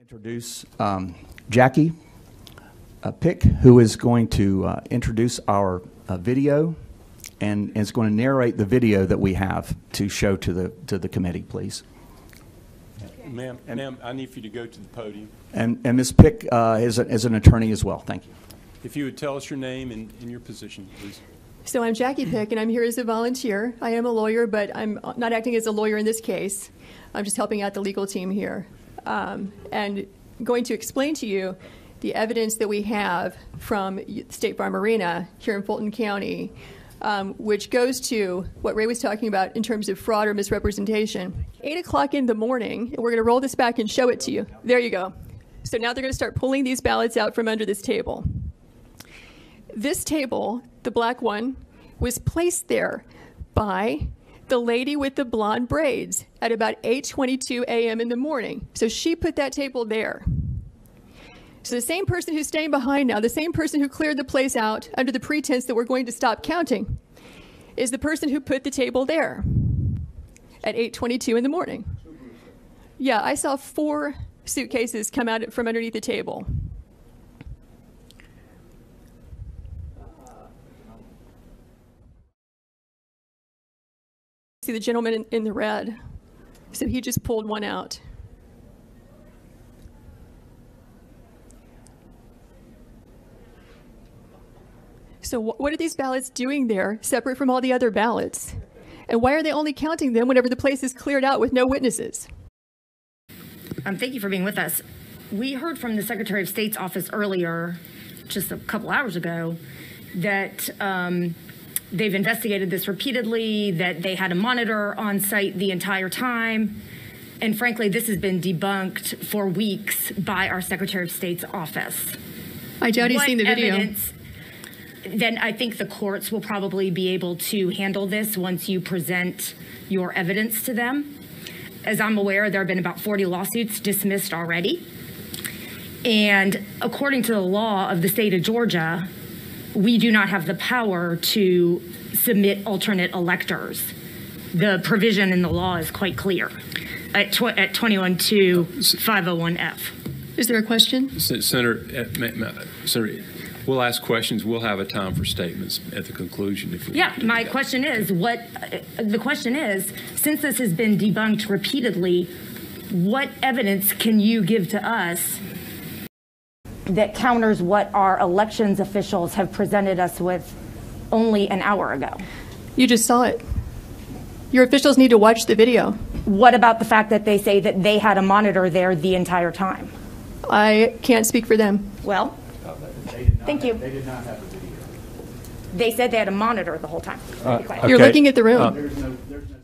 introduce um, Jackie uh, Pick, who is going to uh, introduce our uh, video and is going to narrate the video that we have to show to the to the committee, please. Ma'am, ma'am, I need for you to go to the podium. And and Ms. Pick uh, is, a, is an attorney as well. Thank you. If you would tell us your name and, and your position, please. So I'm Jackie Pick, and I'm here as a volunteer. I am a lawyer, but I'm not acting as a lawyer in this case. I'm just helping out the legal team here. Um, and going to explain to you the evidence that we have from State Farm Arena here in Fulton County, um, which goes to what Ray was talking about in terms of fraud or misrepresentation. 8 o'clock in the morning, and we're going to roll this back and show it to you. There you go. So now they're going to start pulling these ballots out from under this table. This table, the black one, was placed there by the lady with the blonde braids at about 8:22 a.m. in the morning. So she put that table there. So the same person who's staying behind now, the same person who cleared the place out under the pretense that we're going to stop counting, is the person who put the table there at 8:22 in the morning. Yeah, I saw four suitcases come out from underneath the table. See the gentleman in, in the red. So he just pulled one out. So wh- what are these ballots doing there, separate from all the other ballots? And why are they only counting them whenever the place is cleared out with no witnesses? Um, thank you for being with us. We heard from the Secretary of State's office earlier, just a couple hours ago, that um, they've investigated this repeatedly, that they had a monitor on site the entire time. And frankly, this has been debunked for weeks by our Secretary of State's office. I doubt he's What seen the video. evidence- Then I think the courts will probably be able to handle this once you present your evidence to them. As I'm aware, there have been about 40 lawsuits dismissed already. And according to the law of the state of Georgia, we do not have the power to submit alternate electors. The provision in the law is quite clear at, tw- at 21-501F. Is there a question? Sen- Senator, uh, ma- ma- Senator, we'll ask questions. We'll have a time for statements at the conclusion if we. Yeah, my question is, what, uh, the question is, since this has been debunked repeatedly, what evidence can you give to us that counters what our elections officials have presented us with only an hour ago? You just saw it. Your officials need to watch the video. What about the fact that they say that they had a monitor there the entire time? I can't speak for them. Well, oh, thank you. They did not have the video. They said they had a monitor the whole time. Be uh, quiet. You're looking at the room. Uh, there's no, there's no